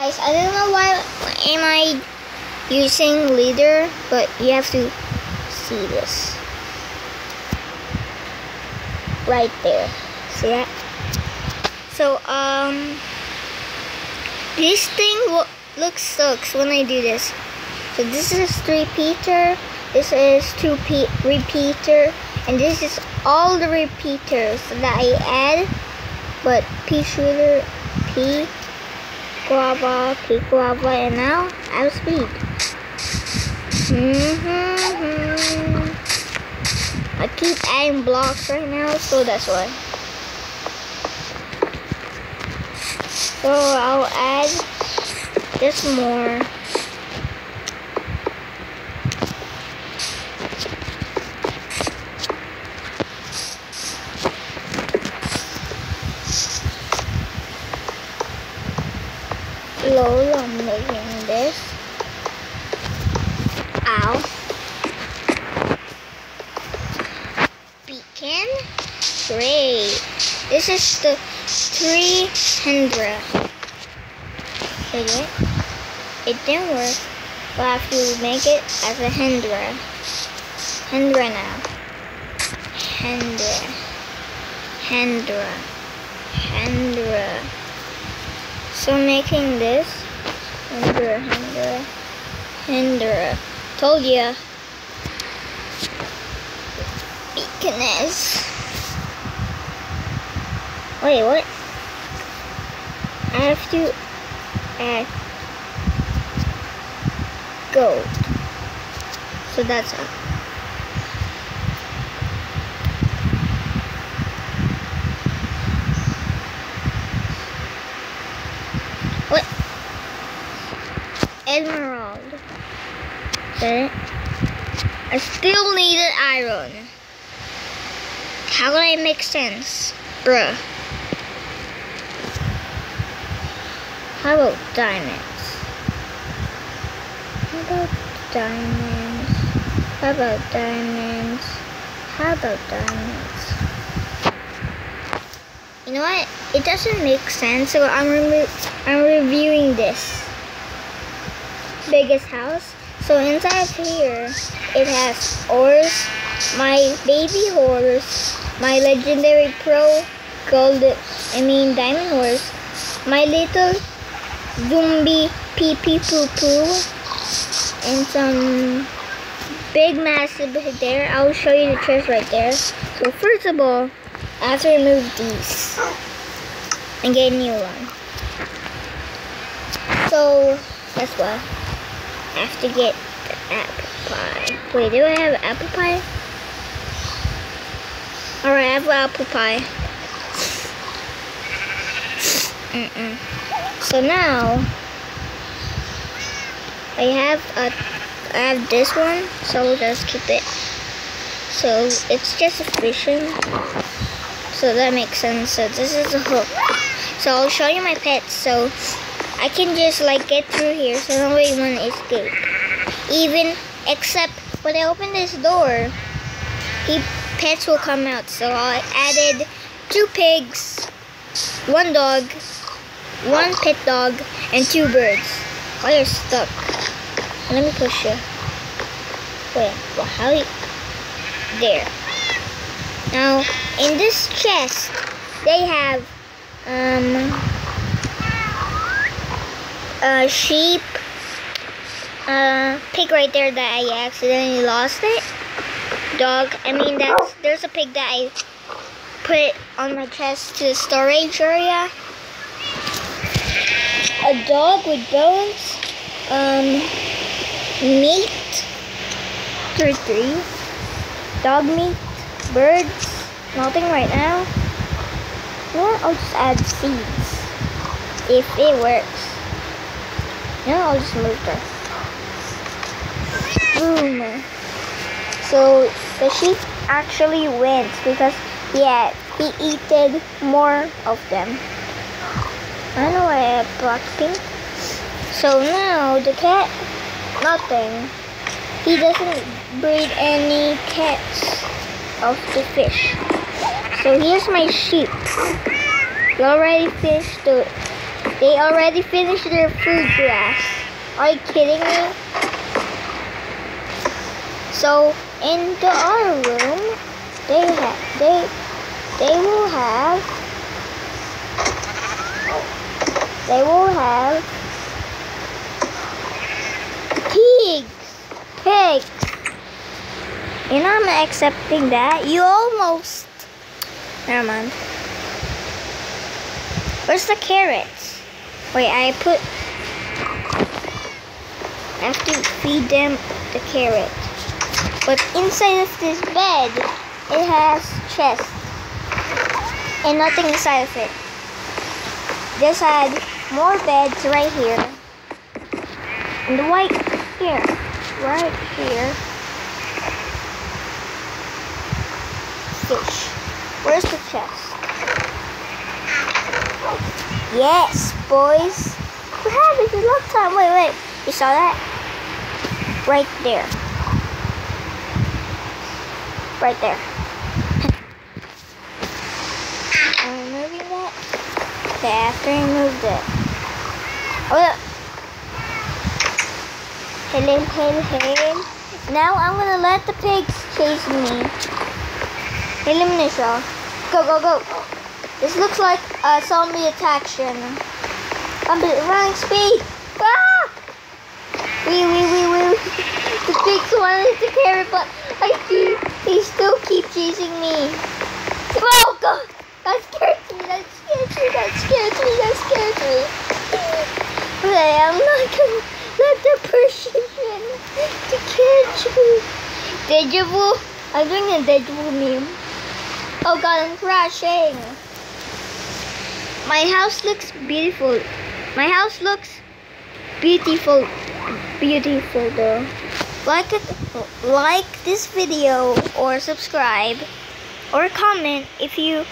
Guys, I don't know why am I using leader, but you have to see this. Right there. See that? So, um, this thing lo looks sucks when I do this. So this is three repeater, this is two repeater, and this is all the repeaters that I add, but P shooter, P guava, P guava, and now I have speed. Mm -hmm. I keep adding blocks right now, so that's why. So I'll add this more. Lol, I'm making this. Ow. Beacon. Great. This is the 300. Did it? It didn't work. I have to make it as a Hendra. Hendra now. Hendra. Hendra. Hendra. So making this. Hendra, Hendra, Hendra. Told ya. Beaconess. Wait, what? I have to add gold. So that's it. Emerald. Okay. I still needed iron. How can I make sense? Bruh. How about diamonds? How about diamonds? How about diamonds? How about diamonds? You know what? It doesn't make sense, so I'm I'm reviewing this biggest house. So inside here, it has ores, my baby horse, my legendary pro gold, I mean diamond horse, my little zombie pee pee poo poo, and some big massive there. I'll show you the chest right there. So first of all, I have to remove these and get a new one. So guess what? I have to get the apple pie. Wait, do I have apple pie? Alright, I have apple pie. Mm -mm. So now I have a I have this one, so we'll just keep it. So it's just a fishing. So that makes sense. So this is a hook. So I'll show you my pets. So I can just like get through here so nobody want to escape. Even except when I open this door, he pets will come out. So I added two pigs, one dog, one pet dog, and two birds. Oh, you're stuck. Let me push you. Wait, well, how you... There. Now, in this chest, they have, um, a sheep, uh, pig right there that I accidentally lost it. Dog, I mean, that's, there's a pig that I put on my chest to the storage area. A dog with bones, um, meat, for three, dog meat, birds, nothing right now. What? I'll just add seeds if it works. Now I'll just move this. Oh, Boom. So the sheep actually wins because yeah, he eated more of them. I know I have black pink. So now the cat, nothing. He doesn't breed any cats of the fish. So here's my sheep. He already fished the They already finished their food grass. Are you kidding me? So in the other room, they have they they will have they will have pigs. Pigs. And I'm accepting that. You almost never mind. Where's the carrots? Wait, I put I have to feed them the carrot. But inside of this bed, it has chest. And nothing inside of it. Just had more beds right here. And the white here. Right here. Fish. Where's the chest? Yes, boys. What happened the last time? Wait, wait. You saw that? Right there. Right there. I'm removing that. Okay, after I removed it. Oh, yeah. Hello, hello, hello. Now I'm gonna let the pigs chase me. Elimination. Go, go, go. This looks like a zombie attack. I'm at running speed. Ah! Wee, wee, wee, wee. The pigs wanted to carrot, but I see they still keep chasing me. Oh god! That scares me, that scares me, that scares me, that scares me. Okay, I'm not gonna let the person to catch me. Deja vu? I'm doing a deja vu meme. Oh god, I'm crashing. My house looks beautiful. My house looks beautiful. Beautiful though. Like it, like this video or subscribe or comment if you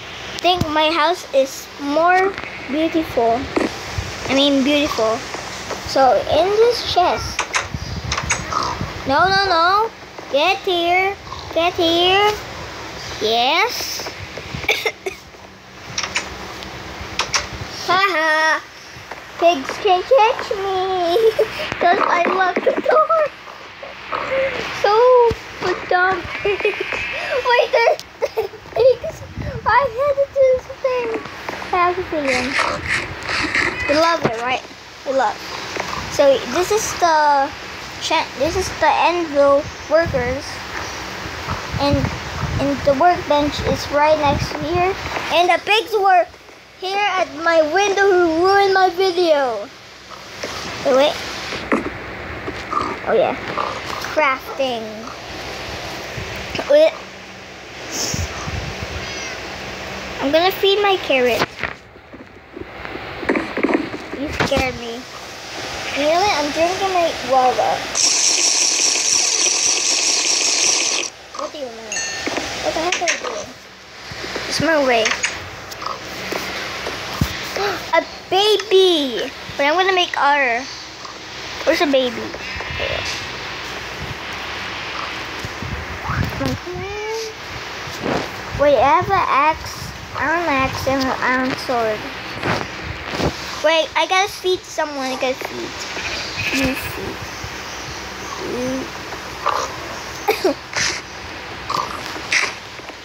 think my house is more beautiful. I mean beautiful. So in this chest. No, no, no. Get here. Get here. Yes. Haha. Pigs can't catch me. Because I locked the door. So dumb pigs. Wait, there's pigs. I had to do this thing. I have to see them. You love it, right? You love. So this is the this is the Anvil workers. And and the workbench is right next to here. And the pigs were here at my window who ruined my video. Wait, wait. Oh yeah. Crafting. Wait. I'm gonna feed my carrot. You scared me. You know what? I'm drinking my water. What do you mean? What the heck are you doing? It's my way a baby. But I'm gonna make our. Where's a baby? Wait, I have an axe, iron axe, and an iron sword. Wait, I gotta feed someone. I gotta feed. You feed. You.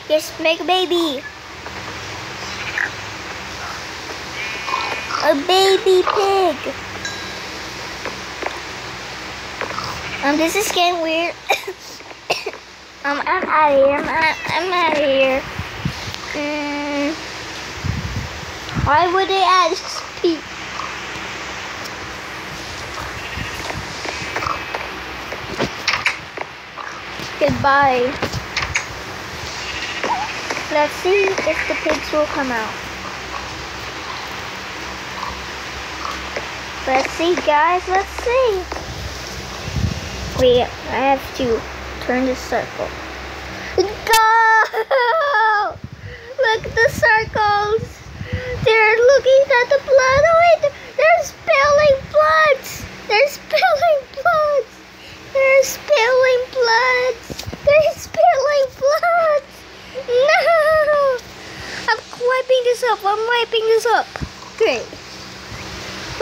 yes, make a baby. A baby pig. Um, this is getting weird. um, I'm out of here. I'm out, I'm out of here. Mm, why would they speed? Goodbye. Let's see if the pigs will come out. Let's see, guys. Let's see. Wait, I have to turn the circle. Go! Look at the circles. They're looking at the blood. Oh, wait, they're spilling blood. They're spilling blood. They're spilling blood. They're spilling blood. No! I'm wiping this up. I'm wiping this up. Great.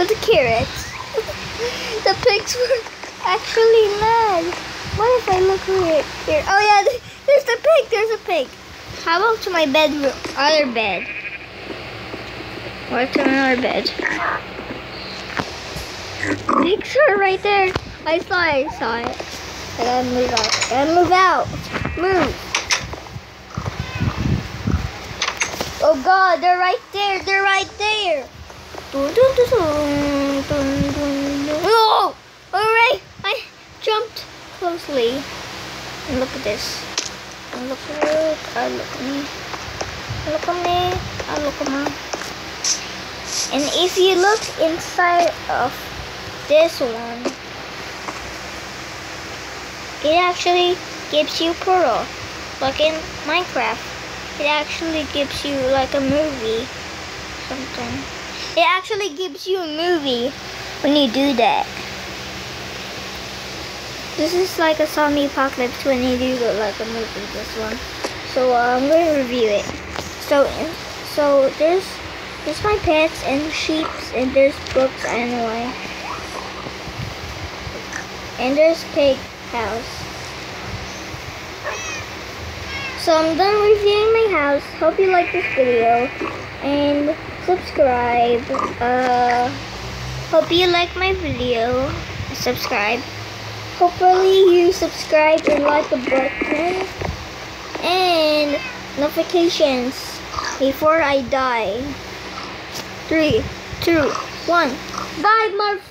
The carrots. the pigs were actually mad. What if I look here? here? Oh yeah, there's the pig. There's a pig. How about to my bedroom, other bed? Or to another bed? Pigs are right there. I saw it. I saw it. I gotta move out. I gotta move out. Move. Oh God, they're right there. They're right there. Oh! Alright, I jumped closely. And look at this. And look. I look at me. Look at me. I look at me. And if you look inside of this one, it actually gives you pearl, like in Minecraft. It actually gives you like a movie, something. It actually gives you a movie when you do that. This is like a zombie apocalypse when you do like a movie, this one. So uh, I'm going to review it. So, so there's, there's my pets and sheep and there's books anyway. And there's pig house. So I'm done reviewing my house. Hope you like this video. And subscribe. Uh, hope you like my video. Subscribe. Hopefully you subscribe and like the button. And notifications before I die. Three, two, one. Bye, Marv.